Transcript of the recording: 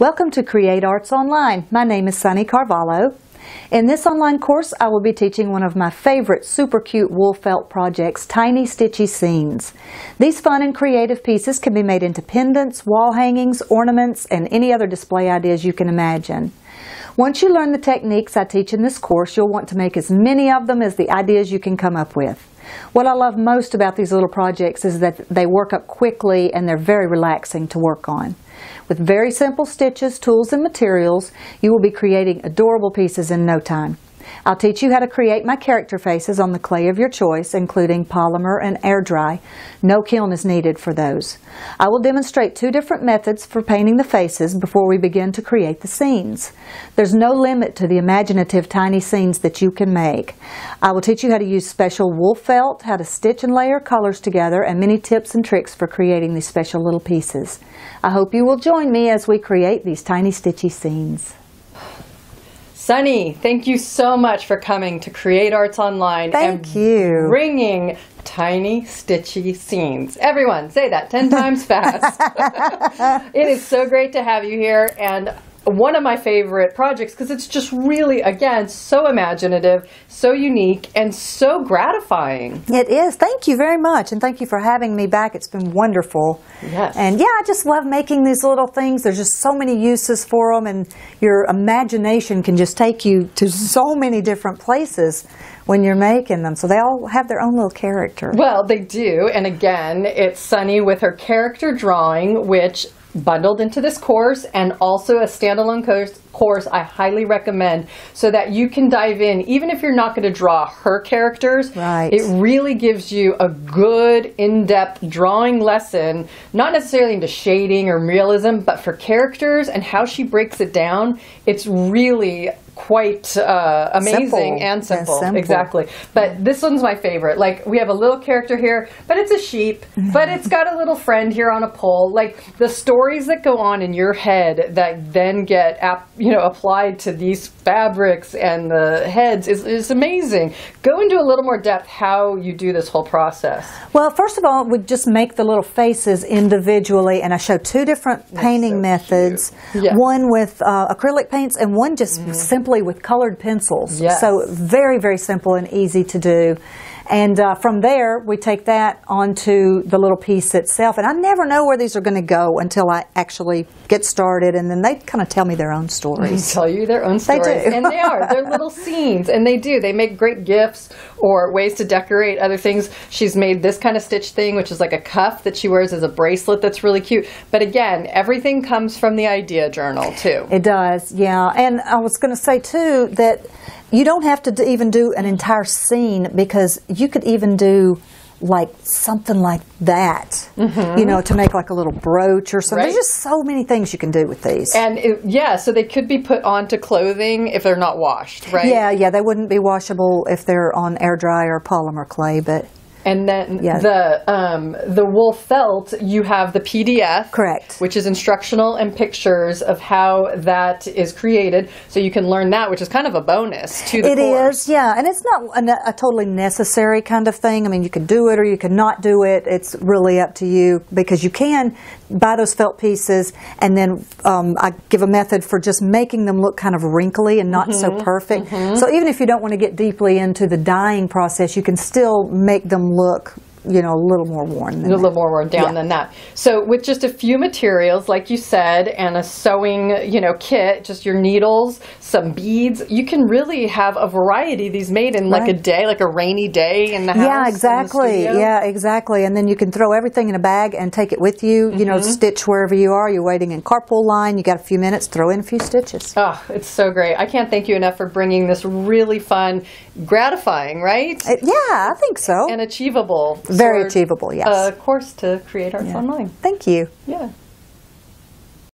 Welcome to Create Arts Online. My name is Sunny Carvalho. In this online course, I will be teaching one of my favorite super cute wool felt projects, Tiny Stitchy Scenes. These fun and creative pieces can be made into pendants, wall hangings, ornaments, and any other display ideas you can imagine. Once you learn the techniques I teach in this course, you'll want to make as many of them as the ideas you can come up with. What I love most about these little projects is that they work up quickly and they're very relaxing to work on. With very simple stitches, tools, and materials, you will be creating adorable pieces in no time. I'll teach you how to create my character faces on the clay of your choice, including polymer and air dry. No kiln is needed for those. I will demonstrate two different methods for painting the faces before we begin to create the scenes. There's no limit to the imaginative tiny scenes that you can make. I will teach you how to use special wool felt, how to stitch and layer colors together, and many tips and tricks for creating these special little pieces. I hope you will join me as we create these tiny stitchy scenes. Sunny, thank you so much for coming to Create Arts Online Thank and you. bringing tiny stitchy scenes. Everyone, say that 10 times fast. it is so great to have you here and one of my favorite projects because it's just really again so imaginative, so unique and so gratifying. It is. Thank you very much, and thank you for having me back. It's been wonderful. Yes. And yeah, I just love making these little things. There's just so many uses for them, and your imagination can just take you to so many different places when you're making them. So they all have their own little character. Well, they do. And again, it's Sunny with her character drawing, which bundled into this course and also a standalone course, course I highly recommend so that you can dive in even if you're not going to draw her characters Right. it really gives you a good in-depth drawing lesson not necessarily into shading or realism but for characters and how she breaks it down it's really quite uh, amazing Simple. and Yeah, simple. simple. exactly but this one's my favorite like we have a little character here but it's a sheep but it's got a little friend here on a pole like the stories that go on in your head that then get ap- you know applied to these fabrics and the heads is, is amazing go into a little more depth how you do this whole process Well, first of all, we just make the little faces individually, and I show two different painting so methods. Yeah. One with uh, acrylic paints, and one just simply with colored pencils. Yes. So very, very simple and easy to do. And uh, from there, we take that onto the little piece itself. And I never know where these are going to go until I actually get started, and then they kind of tell me their own stories. tell you their own stories. They do. and they are. They're little scenes. And they do. They make great gifts or ways to decorate other things. She's made this kind of stitch thing, which is like a cuff that she wears as a bracelet that's really cute. But again, everything comes from the idea journal, too. It does, yeah. And I was going to say too that you don't have to even do an entire scene because you could even do like something like that, you mm-hmm. know, to make like a little brooch or something. Right. There's just so many things you can do with these. And it, yeah, so they could be put onto clothing if they're not washed, right? yeah, yeah, they wouldn't be washable if they're on air dry or polymer clay, but And then Yeah. the um, the wool felt, you have the PDF, Correct. which is instructional and pictures of how that is created, so you can learn that, which is kind of a bonus to the It course. is, yeah, and it's not a, a totally necessary kind of thing. I mean, you could do it or you could not do it. It's really up to you because you can buy those felt pieces, and then um, I give a method for just making them look kind of wrinkly and not so perfect. So even if you don't want to get deeply into the dyeing process, you can still make them look, you know, a little more worn. Than a little that. more worn down Yeah. than that. So with just a few materials, like you said, and a sewing, you know, kit, just your needles, some beads, you can really have a variety of these made in like a day, like a rainy day in the house. Yeah, exactly. Yeah, exactly. And then you can throw everything in a bag and take it with you. You know, stitch wherever you are. You're waiting in carpool line. You got a few minutes. Throw in a few stitches. Oh, it's so great. I can't thank you enough for bringing this really fun, gratifying, right? Uh, yeah, I think so. and achievable. Very achievable, yes. A course to create arts online. Thank you. Yeah.